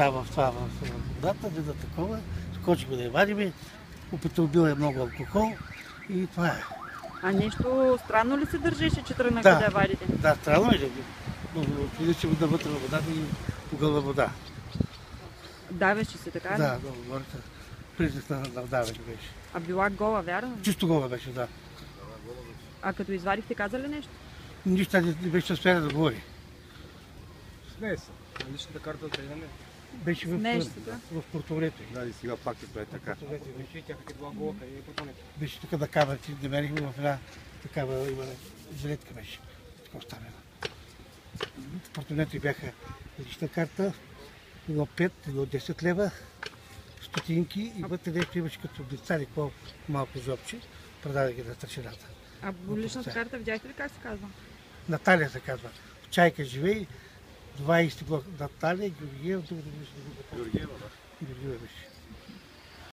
там в това, в водата, да такова. Скочихме да я вадиме. Употребил е много алкохол и това е. А нещо странно ли се държеше, че тръгнахте Да. да я вадите? Да, странно е да отиде се да вътре във водата и погълва вода. Давеше се така ли? Да, много гората. Признак на, на вдаване беше. А била гола, вярно? Чисто гола беше, да. А като извадихте, каза ли нещо? Нищо не, не беше успяла да говори. Смее се. Личната карта от. Беше в, се, да? в портоврето. Да, и сега пак е така. Беше. Виж, тя как е била гола, къде е потонете. Беше тук на камерите, намерихме в една такава има, жилетка беше. Така оставена. В портмонето й бяха лична карта, едно 5, едно 10 лева, стотинки и вътре нещо имаше като деца или какво малко зобче. Продаде ги на старшината. А личната карта видяхте ли как се казва? Наталия се казва. В Чайка живее, 20 блок Наталия, Георгиев, другото беше друго. Георгиева, да. Георгиева беше.